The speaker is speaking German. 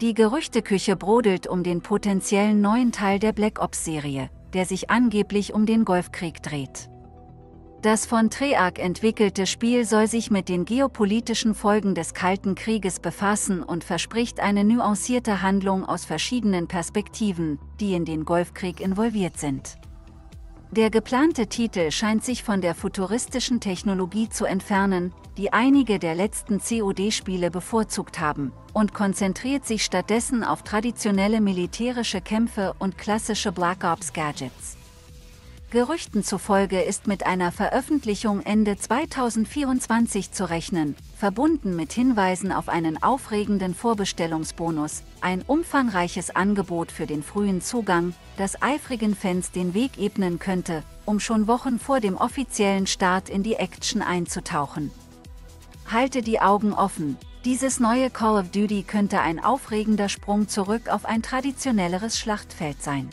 Die Gerüchteküche brodelt um den potenziellen neuen Teil der Black Ops-Serie, der sich angeblich um den Golfkrieg dreht. Das von Treyarch entwickelte Spiel soll sich mit den geopolitischen Folgen des Kalten Krieges befassen und verspricht eine nuancierte Handlung aus verschiedenen Perspektiven, die in den Golfkrieg involviert sind. Der geplante Titel scheint sich von der futuristischen Technologie zu entfernen, die einige der letzten COD-Spiele bevorzugt haben, und konzentriert sich stattdessen auf traditionelle militärische Kämpfe und klassische Black Ops-Gadgets. Gerüchten zufolge ist mit einer Veröffentlichung Ende 2024 zu rechnen, verbunden mit Hinweisen auf einen aufregenden Vorbestellungsbonus, ein umfangreiches Angebot für den frühen Zugang, das eifrigen Fans den Weg ebnen könnte, um schon Wochen vor dem offiziellen Start in die Action einzutauchen. Halte die Augen offen, dieses neue Call of Duty könnte ein aufregender Sprung zurück auf ein traditionelleres Schlachtfeld sein.